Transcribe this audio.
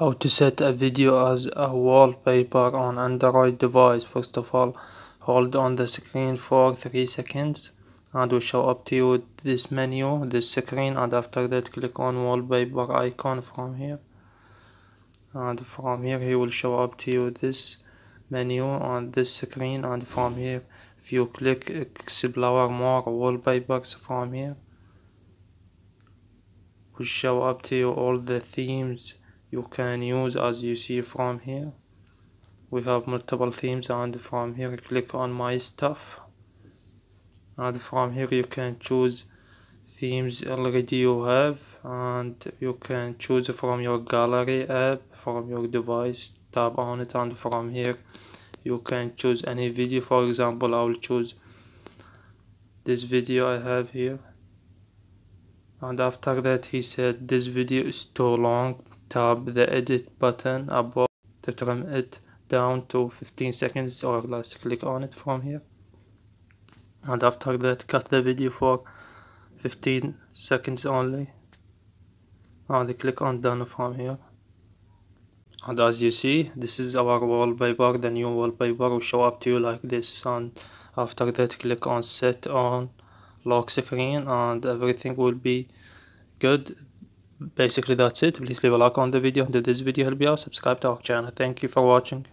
How to set a video as a wallpaper on Android device. First of all, hold on the screen for 3 seconds and will show up to you this menu, this screen and after that click on wallpaper icon from here. And from here he will show up to you this menu on this screen and from here if you click explore more wallpapers from here will show up to you all the themes you can use as you see from here. We have multiple themes and from here click on my stuff. And from here you can choose themes already you have and you can choose from your gallery app from your device tap on it and from here you can choose any video. For example I will choose this video I have here. And after that he said this video is too long tap the edit button above to trim it down to 15 seconds or let's click on it from here. And after that cut the video for 15 seconds only. And click on done from here. And as you see this is our wallpaper the new wallpaper. Will show up to you like this. And after that click on set on lock screen and everything will be good basically that's it. Please leave a like on the video did this video help you out subscribe to our channel. Thank you for watching